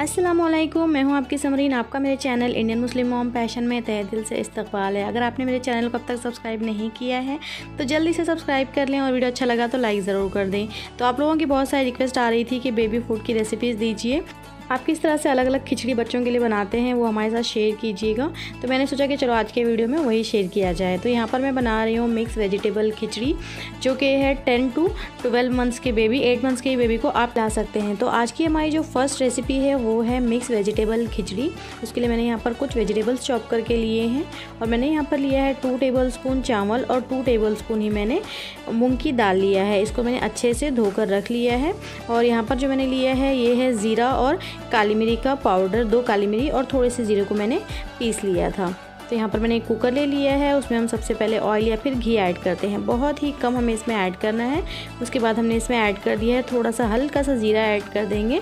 अस्सलाम वालेकुम मैं हूँ आपकी समरीन, आपका मेरे चैनल इंडियन मुस्लिम मोम पैशन में तहे दिल से इस्तकबाल है। अगर आपने मेरे चैनल को अब तक सब्सक्राइब नहीं किया है तो जल्दी से सब्सक्राइब कर लें और वीडियो अच्छा लगा तो लाइक ज़रूर कर दें। तो आप लोगों की बहुत सारी रिक्वेस्ट आ रही थी कि बेबी फ़ूड की रेसिपीज़ दीजिए। आप किस तरह से अलग अलग खिचड़ी बच्चों के लिए बनाते हैं, वो हमारे साथ शेयर कीजिएगा। तो मैंने सोचा कि चलो आज के वीडियो में वही शेयर किया जाए। तो यहाँ पर मैं बना रही हूँ मिक्स वेजिटेबल खिचड़ी, जो कि है टेन टू ट्वेल्व मंथ्स के बेबी एट मंथ्स के बेबी को आप ला सकते हैं। तो आज की हमारी जो फ़र्स्ट रेसिपी है, वो है मिक्स वेजिटेबल खिचड़ी। उसके लिए मैंने यहाँ पर कुछ वेजिटेबल्स चॉप करके लिए हैं। और मैंने यहाँ पर लिया है टू टेबल स्पून चावल और टू टेबल स्पून ही मैंने मूँग की दाल लिया है। इसको मैंने अच्छे से धोकर रख लिया है। और यहाँ पर जो मैंने लिया है, ये है ज़ीरा और काली मिरी का पाउडर, दो काली मिरी और थोड़े से ज़ीरे को मैंने पीस लिया था। तो यहाँ पर मैंने एक कुकर ले लिया है, उसमें हम सबसे पहले ऑयल या फिर घी ऐड करते हैं। बहुत ही कम हमें इसमें ऐड करना है। उसके बाद हमने इसमें ऐड कर दिया है, थोड़ा सा हल्का सा ज़ीरा ऐड कर देंगे।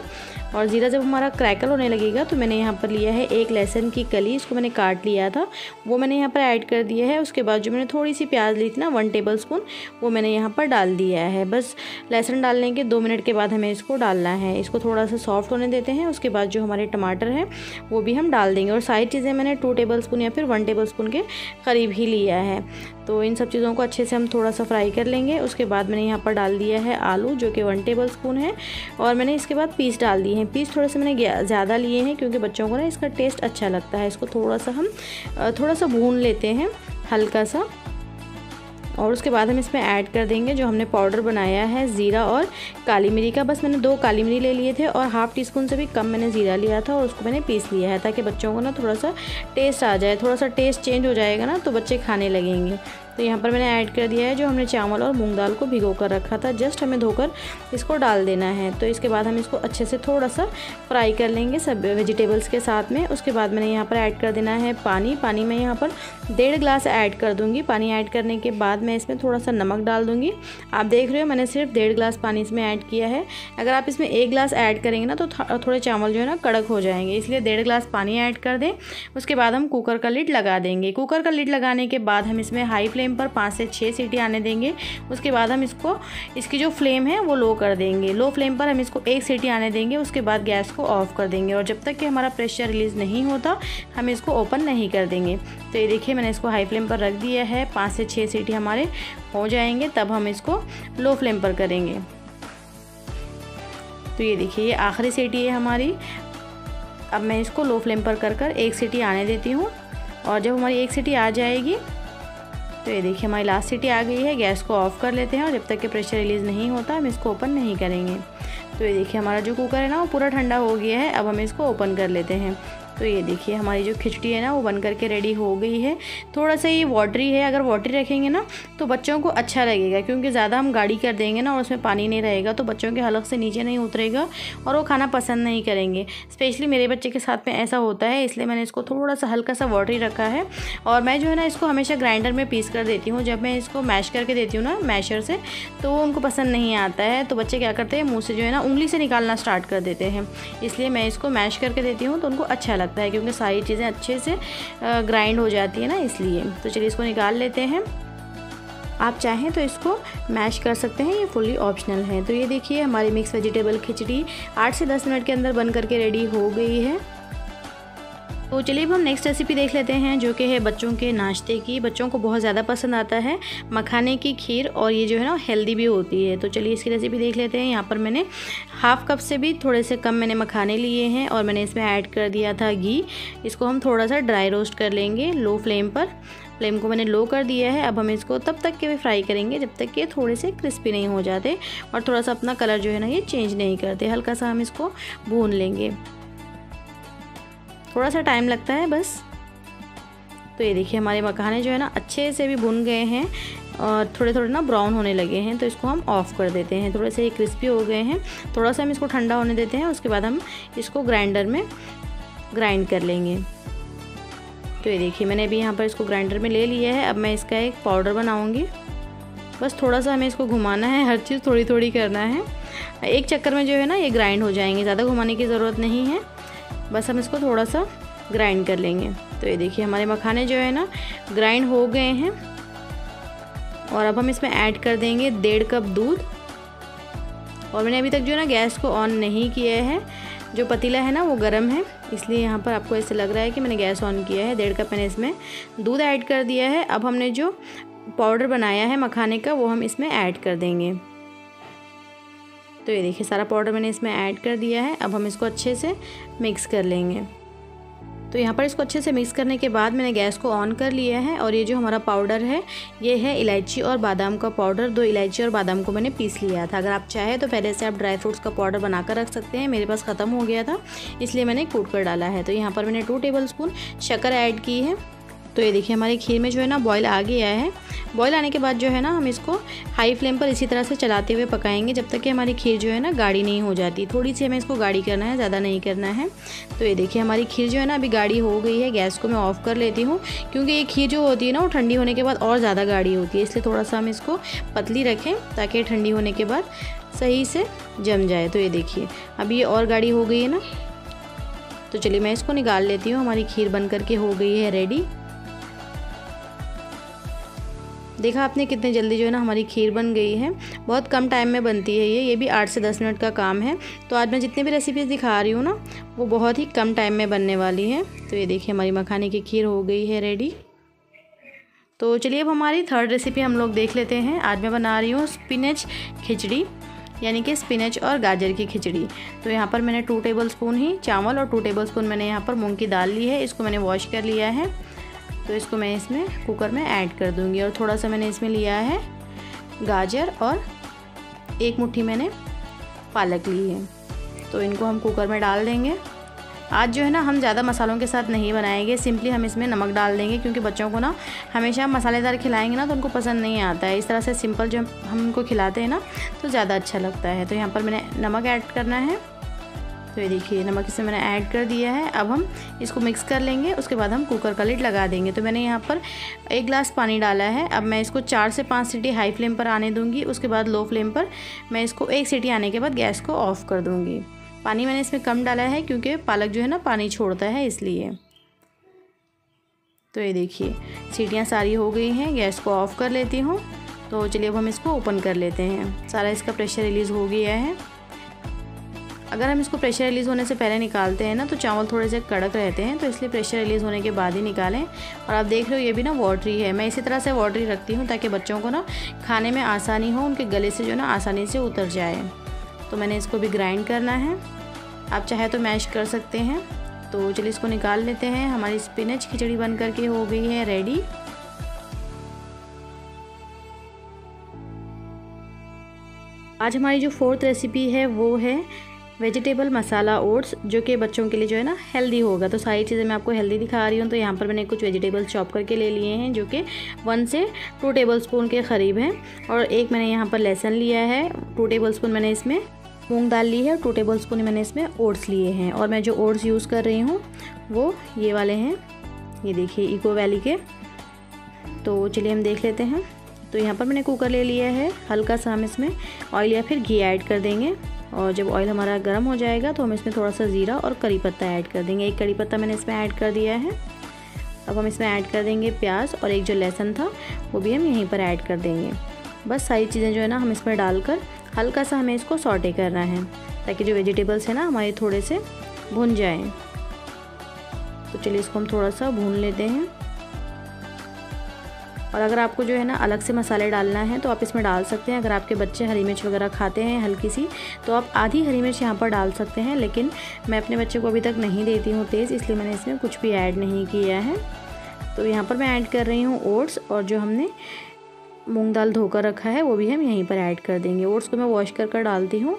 और ज़ीरा जब हमारा क्रैकल होने लगेगा तो मैंने यहाँ पर लिया है एक लहसुन की कली, इसको मैंने काट लिया था। वो मैंने यहाँ पर ऐड कर दिया है, उसके बाद जो मैंने थोड़ी सी प्याज ली थी ना, वन टेबल स्पून वो मैंने यहाँ पर डाल दिया है। बस लहसुन डालने के दो मिनट के बाद हमें इसको डालना है। इसको थोड़ा सा सॉफ्ट होने देते हैं, उसके बाद जो हमारे टमाटर हैं, वो भी हम डाल देंगे। और सारी चीज़ें मैंने टू टेबल स्पून या फिर वन टेबल स्पून के करीब ही लिया है। तो इन सब चीज़ों को अच्छे से हम थोड़ा सा फ्राई कर लेंगे। उसके बाद मैंने यहाँ पर डाल दिया है आलू, जो कि वन टेबल स्पून है, और मैंने इसके बाद पीस डाल दिए हैं। पीस थोड़े से मैंने ज़्यादा लिए हैं, क्योंकि बच्चों को ना इसका टेस्ट अच्छा लगता है। इसको थोड़ा सा हम थोड़ा सा भून लेते हैं, हल्का सा। और उसके बाद हम इसमें ऐड कर देंगे जो हमने पाउडर बनाया है ज़ीरा और काली मिरी का। बस मैंने दो काली मिरी ले लिए थे और हाफ़ टी स्पून से भी कम मैंने ज़ीरा लिया था और उसको मैंने पीस लिया है ताकि बच्चों को ना थोड़ा सा टेस्ट आ जाए। थोड़ा सा टेस्ट चेंज हो जाएगा ना तो बच्चे खाने लगेंगे। तो यहाँ पर मैंने ऐड कर दिया है जो हमने चावल और मूंग दाल को भिगो कर रखा था। जस्ट हमें धोकर इसको डाल देना है। तो इसके बाद हम इसको अच्छे से थोड़ा सा फ्राई कर लेंगे सब वेजिटेबल्स के साथ में। उसके बाद मैंने यहाँ पर ऐड कर देना है पानी। पानी मैं यहाँ पर डेढ़ ग्लास ऐड कर दूँगी। पानी ऐड करने के बाद मैं इसमें थोड़ा सा नमक डाल दूँगी। आप देख रहे हो मैंने सिर्फ़ डेढ़ ग्लास पानी इसमें ऐड किया है। अगर आप इसमें एक ग्लास ऐड करेंगे ना तो थोड़े चावल जो है ना कड़क हो जाएँगे। इसलिए डेढ़ ग्लास पानी ऐड कर दें। उसके बाद हम कुकर का लिड लगा देंगे। कुकर का लिड लगाने के बाद हम इसमें हाई फ्लेम पर पाँच से छः सीटी आने देंगे। उसके बाद हम इसको, इसकी जो फ्लेम है, वो लो कर देंगे। लो फ्लेम पर हम इसको एक सीटी आने देंगे, उसके बाद गैस को ऑफ़ कर देंगे। और जब तक कि हमारा प्रेशर रिलीज़ नहीं होता, हम इसको ओपन नहीं कर देंगे। तो ये देखिए, मैंने इसको हाई फ्लेम पर रख दिया है। पाँच से छः सीटी हमारे हो जाएँगे, तब हम इसको लो फ्लेम पर करेंगे। तो ये देखिए, ये आखिरी सीटी है हमारी। अब मैं इसको लो फ्लेम पर कर कर एक सीटी आने देती हूँ। और जब हमारी एक सीटी आ जाएगी तो ये देखिए हमारी लास्ट सीटी आ गई है गैस को ऑफ़ कर लेते हैं और जब तक कि प्रेशर रिलीज़ नहीं होता, हम इसको ओपन नहीं करेंगे। तो ये देखिए हमारा जो कुकर है ना, वो पूरा ठंडा हो गया है, अब हम इसको ओपन कर लेते हैं। तो ये देखिए, हमारी जो खिचड़ी है ना, वो बन करके रेडी हो गई है। थोड़ा सा ये वाटरी है, अगर वाटरी रखेंगे ना तो बच्चों को अच्छा लगेगा, क्योंकि ज़्यादा हम गाढ़ी कर देंगे ना और उसमें पानी नहीं रहेगा तो बच्चों के हलक से नीचे नहीं उतरेगा और वो खाना पसंद नहीं करेंगे। स्पेशली मेरे बच्चे के साथ में ऐसा होता है, इसलिए मैंने इसको थोड़ा सा हल्का सा वाटरी रखा है। और मैं जो है ना, इसको हमेशा ग्राइंडर में पीस कर देती हूँ। जब मैं इसको मैश करके देती हूँ ना मैशर से तो वो उनको पसंद नहीं आता है। तो बच्चे क्या करते हैं, मुँह से जो है ना, उंगली से निकालना स्टार्ट कर देते हैं। इसलिए मैं इसको मैश करके देती हूँ तो उनको अच्छा लगता है क्योंकि सारी चीज़ें अच्छे से ग्राइंड हो जाती है ना इसलिए। तो चलिए इसको निकाल लेते हैं। आप चाहें तो इसको मैश कर सकते हैं, ये फुली ऑप्शनल है। तो ये देखिए हमारी मिक्स वेजिटेबल खिचड़ी आठ से दस मिनट के अंदर बन करके रेडी हो गई है। तो चलिए अब हम नेक्स्ट रेसिपी देख लेते हैं, जो कि है बच्चों के नाश्ते की। बच्चों को बहुत ज़्यादा पसंद आता है मखाने की खीर और ये जो है ना हेल्दी भी होती है। तो चलिए इसकी रेसिपी देख लेते हैं। यहाँ पर मैंने हाफ़ कप से भी थोड़े से कम मैंने मखाने लिए हैं और मैंने इसमें ऐड कर दिया था घी। इसको हम थोड़ा सा ड्राई रोस्ट कर लेंगे लो फ्लेम पर। फ्लेम को मैंने लो कर दिया है। अब हम इसको तब तक के भी फ्राई करेंगे, जब तक कि थोड़े से क्रिस्पी नहीं हो जाते और थोड़ा सा अपना कलर जो है ना, ये चेंज नहीं करते। हल्का सा हम इसको भून लेंगे। थोड़ा सा टाइम लगता है, बस। तो ये देखिए, हमारे मखाने जो है ना, अच्छे से भी भुन गए हैं और थोड़े थोड़े ना ब्राउन होने लगे हैं तो इसको हम ऑफ़ कर देते हैं। थोड़े से ये क्रिस्पी हो गए हैं, थोड़ा सा हम इसको ठंडा होने देते हैं, उसके बाद हम इसको ग्राइंडर में ग्राइंड कर लेंगे। तो ये देखिए, मैंने अभी यहाँ पर इसको ग्राइंडर में ले लिया है, अब मैं इसका एक पाउडर बनाऊँगी। बस थोड़ा सा हमें इसको घुमाना है, हर चीज़ थोड़ी थोड़ी करना है। एक चक्कर में जो है ना, ये ग्राइंड हो जाएँगे, ज़्यादा घुमाने की ज़रूरत नहीं है। बस हम इसको थोड़ा सा ग्राइंड कर लेंगे। तो ये देखिए, हमारे मखाने जो है ना ग्राइंड हो गए हैं। और अब हम इसमें ऐड कर देंगे डेढ़ कप दूध। और मैंने अभी तक जो है ना, गैस को ऑन नहीं किया है। जो पतीला है ना, वो गर्म है। इसलिए यहाँ पर आपको ऐसे लग रहा है कि मैंने गैस ऑन किया है। डेढ़ कप मैंने इसमें दूध ऐड कर दिया है। अब हमने जो पाउडर बनाया है मखाने का, वो हम इसमें ऐड कर देंगे। तो ये देखिए, सारा पाउडर मैंने इसमें ऐड कर दिया है। अब हम इसको अच्छे से मिक्स कर लेंगे। तो यहाँ पर इसको अच्छे से मिक्स करने के बाद मैंने गैस को ऑन कर लिया है और ये जो हमारा पाउडर है, ये है इलायची और बादाम का पाउडर दो इलायची और बादाम को मैंने पीस लिया था। अगर आप चाहें तो पहले से आप ड्राई फ्रूट्स का पाउडर बनाकर रख सकते हैं। मेरे पास ख़त्म हो गया था, इसलिए मैंने कूट कर डाला है। तो यहाँ पर मैंने टू टेबल स्पून शक्कर ऐड की है। तो ये देखिए, हमारी खीर में जो है ना बॉयल आ गया है। बॉयल आने के बाद जो है ना, हम इसको हाई फ्लेम पर इसी तरह से चलाते हुए पकाएँगे, जब तक कि हमारी खीर जो है ना गाढ़ी नहीं हो जाती। थोड़ी सी हमें इसको गाढ़ी करना है, ज़्यादा नहीं करना है। तो ये देखिए, हमारी खीर जो है ना अभी गाढ़ी हो गई है, गैस को मैं ऑफ़ कर लेती हूँ, क्योंकि ये खीर जो होती है ना, वो ठंडी होने के बाद और ज़्यादा गाढ़ी होती है, इसलिए थोड़ा सा हम इसको पतली रखें, ताकि ठंडी होने के बाद सही से जम जाए। तो ये देखिए, अभी ये और गाढ़ी हो गई है ना। तो चलिए, मैं इसको निकाल लेती हूँ, हमारी खीर बन करके हो गई है रेडी देखा आपने कितने जल्दी जो है ना हमारी खीर बन गई है। बहुत कम टाइम में बनती है ये। ये भी आठ से दस मिनट का काम है। तो आज मैं जितने भी रेसिपीज़ दिखा रही हूँ ना, वो बहुत ही कम टाइम में बनने वाली है। तो ये देखिए हमारी मखाने की खीर हो गई है रेडी तो चलिए अब हमारी थर्ड रेसिपी हम लोग देख लेते हैं। आज मैं बना रही हूँ स्पिनच खिचड़ी, यानी कि स्पिनच और गाजर की खिचड़ी। तो यहाँ पर मैंने टू टेबल स्पून ही चावल और टू टेबल स्पून मैंने यहाँ पर मूंग की दाल ली है। इसको मैंने वॉश कर लिया है। तो इसको मैं इसमें कुकर में ऐड कर दूँगी और थोड़ा सा मैंने इसमें लिया है गाजर और एक मुट्ठी मैंने पालक ली है। तो इनको हम कुकर में डाल देंगे। आज जो है ना, हम ज़्यादा मसालों के साथ नहीं बनाएँगे सिंपली हम इसमें नमक डाल देंगे क्योंकि बच्चों को ना हमेशा मसालेदार खिलाएँगे ना तो उनको पसंद नहीं आता है। इस तरह से सिंपल जो हम उनको खिलाते हैं ना तो ज़्यादा अच्छा लगता है। तो यहाँ पर मैंने नमक ऐड करना है। तो ये देखिए, नमक इसे मैंने ऐड कर दिया है। अब हम इसको मिक्स कर लेंगे, उसके बाद हम कुकर का लिड लगा देंगे। तो मैंने यहाँ पर एक गिलास पानी डाला है। अब मैं इसको चार से पाँच सीटी हाई फ्लेम पर आने दूँगी। उसके बाद लो फ्लेम पर मैं इसको एक सीटी आने के बाद गैस को ऑफ़ कर दूँगी। पानी मैंने इसमें कम डाला है, क्योंकि पालक जो है ना, पानी छोड़ता है इसलिए। तो ये देखिए, सीटियाँ सारी हो गई हैं। गैस को ऑफ़ कर लेती हूँ। तो चलिए अब हम इसको ओपन कर लेते हैं। सारा इसका प्रेशर रिलीज़ हो गया है। अगर हम इसको प्रेशर रिलीज़ होने से पहले निकालते हैं ना तो चावल थोड़े से कड़क रहते हैं तो इसलिए प्रेशर रिलीज़ होने के बाद ही निकालें। और आप देख रहे हो ये भी ना वाटरी है। मैं इसी तरह से वाटरी रखती हूँ ताकि बच्चों को ना खाने में आसानी हो, उनके गले से जो ना आसानी से उतर जाए। तो मैंने इसको भी ग्राइंड करना है। आप चाहे तो मैश कर सकते हैं। तो चलिए इसको निकाल लेते हैं। हमारी स्पिनच खिचड़ी बन करके हो गई है रेडी आज हमारी जो फोर्थ रेसिपी है, वो है वेजिटेबल मसाला ओट्स, जो कि बच्चों के लिए जो है ना हेल्दी होगा। तो सारी चीज़ें मैं आपको हेल्दी दिखा रही हूँ। तो यहाँ पर मैंने कुछ वेजिटेबल चॉप करके ले लिए हैं, जो कि वन से टू टेबल स्पून के करीब हैं। और एक मैंने यहाँ पर लहसुन लिया है टू टेबल स्पून मैंने इसमें मूंग दाल ली है और टू टेबल स्पून मैंने इसमें ओट्स लिए हैं। और मैं जो ओट्स यूज़ कर रही हूँ, वो ये वाले हैं। ये देखिए इको वैली के। तो चलिए हम देख लेते हैं। तो यहाँ पर मैंने कुकर ले लिया है, हल्का सा हम इसमें ऑयल या फिर घी ऐड कर देंगे। और जब ऑयल हमारा गर्म हो जाएगा तो हम इसमें थोड़ा सा ज़ीरा और करी पत्ता ऐड कर देंगे। एक करी पत्ता मैंने इसमें ऐड कर दिया है। अब हम इसमें ऐड कर देंगे प्याज और एक जो लहसुन था, वो भी हम यहीं पर ऐड कर देंगे। बस सारी चीज़ें जो है ना हम इसमें डालकर हल्का सा हमें इसको सॉटे करना है, ताकि जो वेजिटेबल्स हैं ना हमारे थोड़े से भुन जाएँ। तो चलिए इसको हम थोड़ा सा भून लेते हैं। और अगर आपको जो है ना अलग से मसाले डालना है तो आप इसमें डाल सकते हैं। अगर आपके बच्चे हरी मिर्च वगैरह खाते हैं हल्की सी तो आप आधी हरी मिर्च यहाँ पर डाल सकते हैं, लेकिन मैं अपने बच्चे को अभी तक नहीं देती हूँ तेज़, इसलिए मैंने इसमें कुछ भी ऐड नहीं किया है। तो यहाँ पर मैं ऐड कर रही हूँ ओट्स, और जो हमने मूंग दाल धोकर रखा है, वो भी हम यहीं पर ऐड कर देंगे। ओट्स को मैं वॉश कर कर डालती हूँ।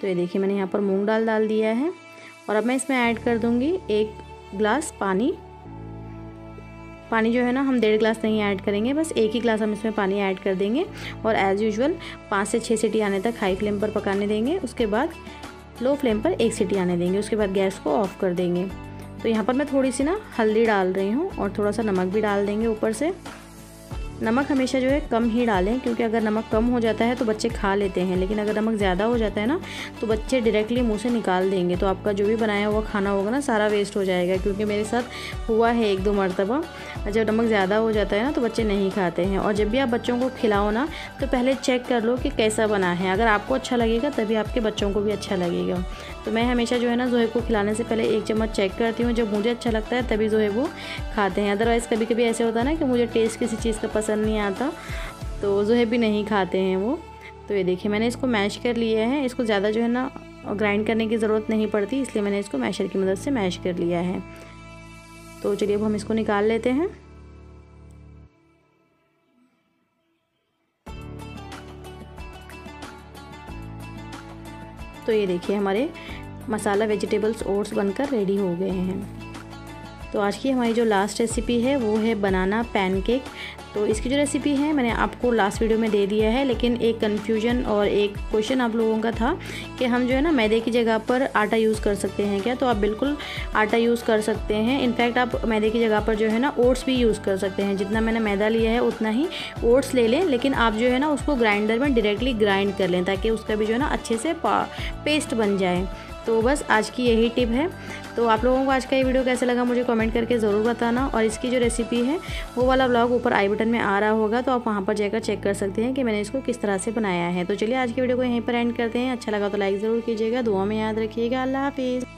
तो ये देखिए, मैंने यहाँ पर मूंग दाल डाल दिया है। और अब मैं इसमें ऐड कर दूँगी एक गिलास पानी। पानी जो है ना हम डेढ़ ग्लास नहीं ऐड करेंगे, बस एक ही ग्लास हम इसमें पानी ऐड कर देंगे और एज़ यूजल पाँच से छः सीटी आने तक हाई फ्लेम पर पकाने देंगे, उसके बाद लो फ्लेम पर एक सीटी आने देंगे, उसके बाद गैस को ऑफ़ कर देंगे। तो यहाँ पर मैं थोड़ी सी ना हल्दी डाल रही हूँ और थोड़ा सा नमक भी डाल देंगे ऊपर से। नमक हमेशा जो है कम ही डालें, क्योंकि अगर नमक कम हो जाता है तो बच्चे खा लेते हैं, लेकिन अगर नमक ज़्यादा हो जाता है ना तो बच्चे डायरेक्टली मुँह से निकाल देंगे। तो आपका जो भी बनाया हुआ खाना होगा ना, सारा वेस्ट हो जाएगा, क्योंकि मेरे साथ हुआ है एक दो मरतबा। जब नमक ज़्यादा हो जाता है ना तो बच्चे नहीं खाते हैं। और जब भी आप बच्चों को खिलाओ ना तो पहले चेक कर लो कि कैसा बना है। अगर आपको अच्छा लगेगा, तभी आपके बच्चों को भी अच्छा लगेगा। तो मैं हमेशा जो है ना जोहेब को खिलाने से पहले एक चम्मच चेक करती हूँ। जब मुझे अच्छा लगता है, तभी जो है वो खाते हैं। अदरवाइज़ कभी कभी ऐसे होता है ना कि मुझे टेस्ट किसी चीज़ का पसंद नहीं आता। तो जोहेब भी नहीं खाते हैं वो। तो ये देखिए, मैंने इसको मैश कर लिया है। इसको ज़्यादा जो है ना, ग्राइंड करने की ज़रूरत नहीं पड़ती, इसलिए मैंने इसको मैशर की मदद से मैश कर लिया है। तो चलिए, अब हम इसको निकाल लेते हैं। तो ये देखिए, हमारे मसाला, वेजिटेबल्स, ओट्स बनकर रेडी हो गए हैं। तो आज की हमारी जो लास्ट रेसिपी है, वो है बनाना पैनकेक तो इसकी जो रेसिपी है, मैंने आपको लास्ट वीडियो में दे दिया है, लेकिन एक कन्फ्यूज़न और एक क्वेश्चन आप लोगों का था कि हम जो है ना मैदे की जगह पर आटा यूज़ कर सकते हैं क्या? तो आप बिल्कुल आटा यूज़ कर सकते हैं। इनफैक्ट आप मैदे की जगह पर जो है ना ओट्स भी यूज़ कर सकते हैं। जितना मैंने मैदा लिया है, उतना ही ओट्स ले लें, लेकिन आप जो है ना उसको ग्राइंडर में डायरेक्टली ग्राइंड कर लें, ताकि उसका भी जो है ना अच्छे से पेस्ट बन जाए। तो बस आज की यही टिप है। तो आप लोगों को आज का ये वीडियो कैसा लगा मुझे कमेंट करके ज़रूर बताना और इसकी जो रेसिपी है, वो वाला ब्लॉग ऊपर आई बटन में आ रहा होगा तो आप वहाँ पर जाकर चेक कर सकते हैं कि मैंने इसको किस तरह से बनाया है। तो चलिए आज की वीडियो को यहीं पर एंड करते हैं। अच्छा लगा तो लाइक ज़रूर कीजिएगा। दुआ में याद रखिएगा। अल्लाह हाफिज़।